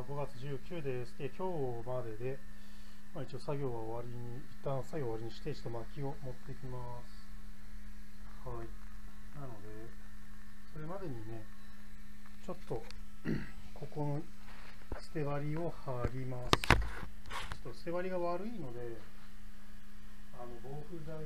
5月19です。で、今日までで、まあ、一応作業は終わりに、一旦作業終わりにして、ちょっと薪を持ってきます。はい。なので、それまでにね、ちょっと、ここの捨て割りを貼ります。ちょっと捨て割りが悪いので、あの、防腐剤、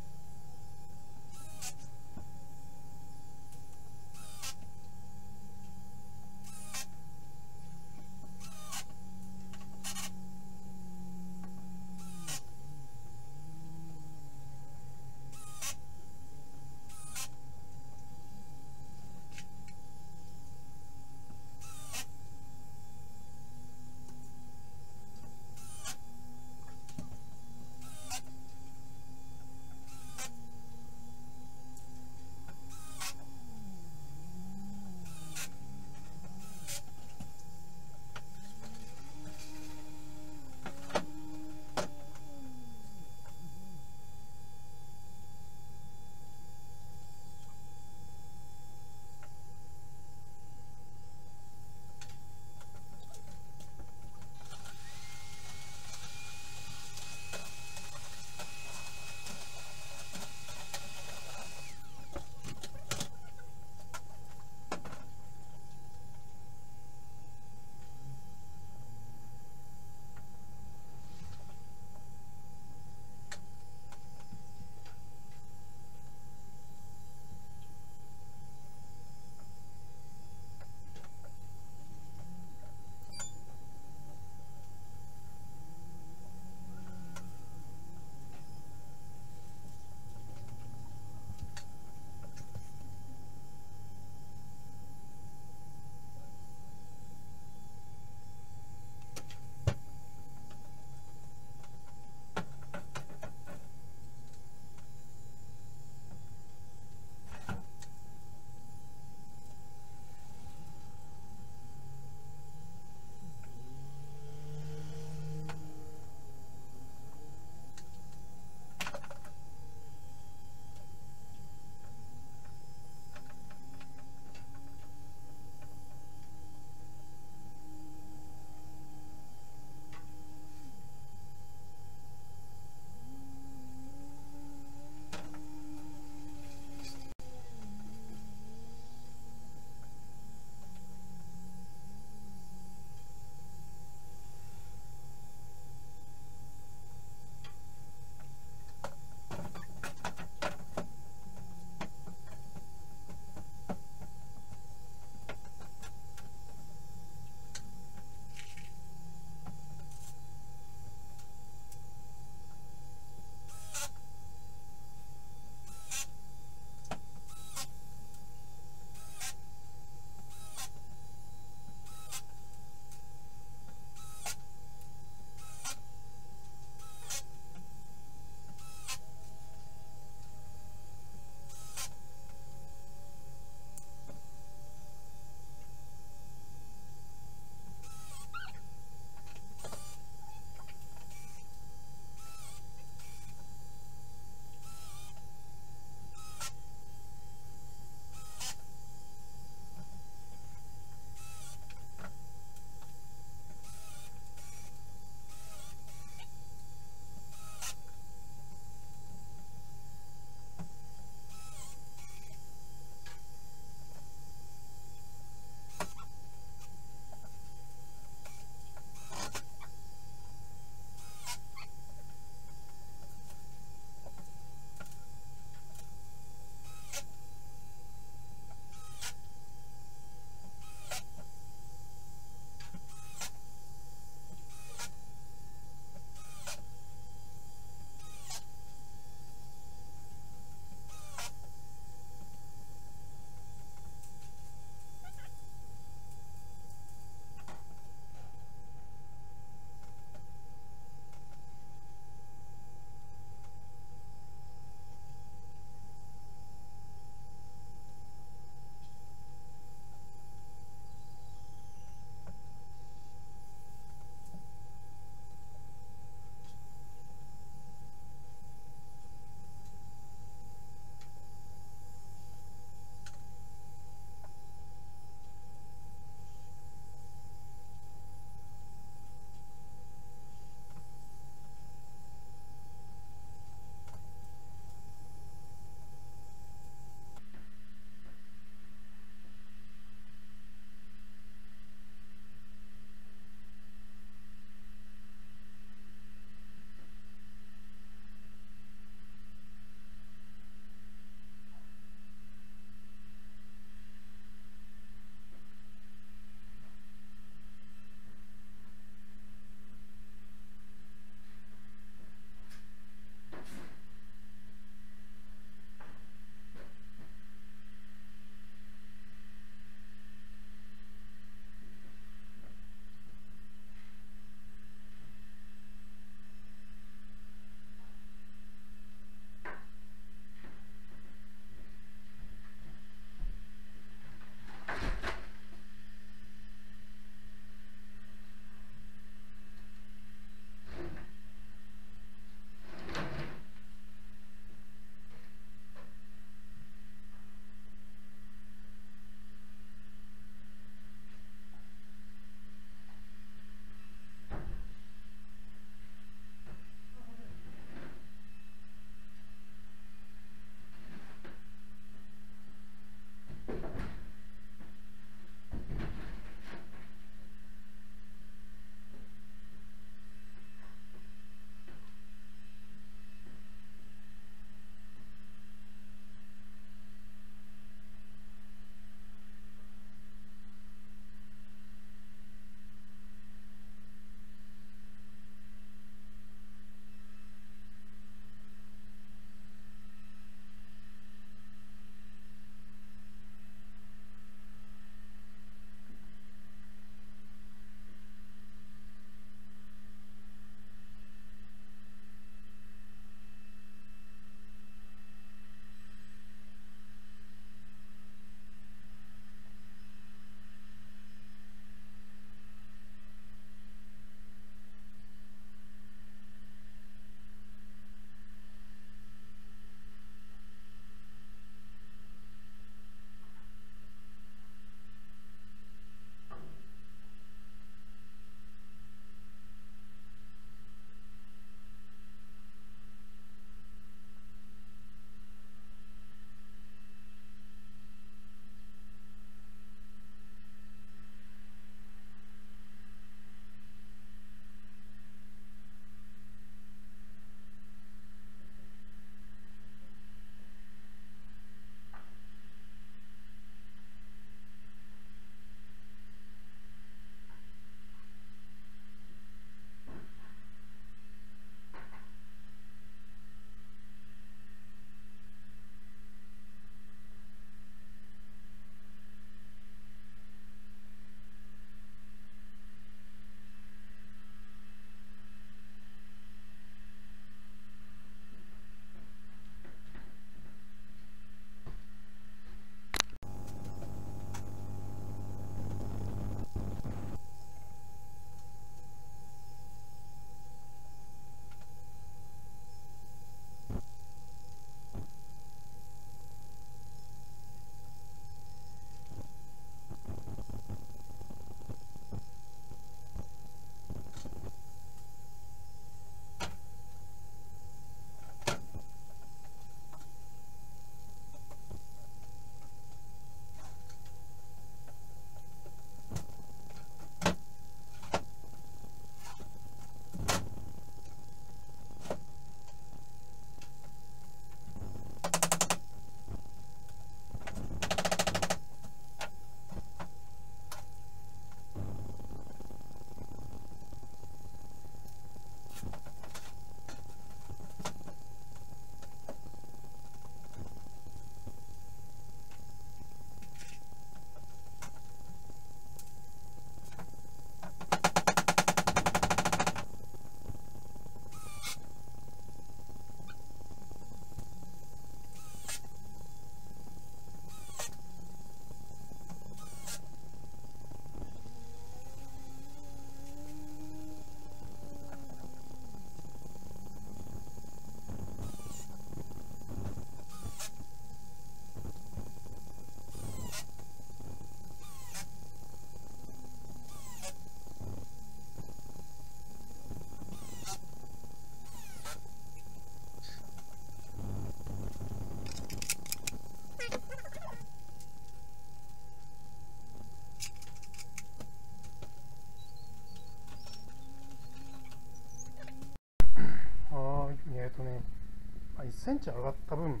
1センチ上がった分、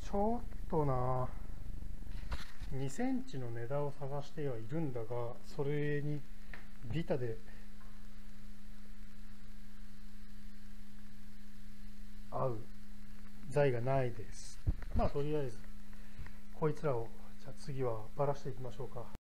ちょっとな、2センチの値段を探してはいるんだが、それにビタで合う材がないです。まあとりあえず、こいつらを、じゃあ次はばらしていきましょうか。